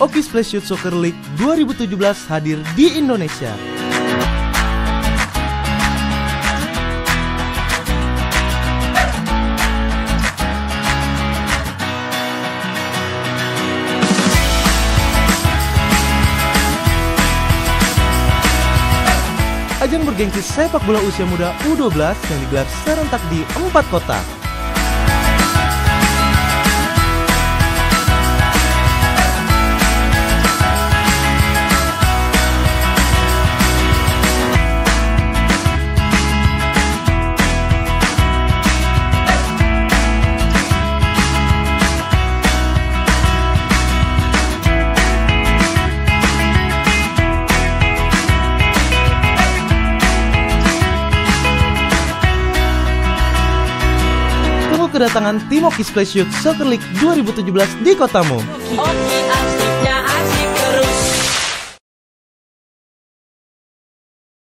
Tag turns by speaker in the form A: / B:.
A: Oki Splash Youth Soccer League 2017 hadir di Indonesia. Ajang bergengsi sepak bola usia muda U12 yang digelar serentak di empat kota. Kedatangan tim Oki Splash Youth Soccer League 2017 di kotamu.
B: Asli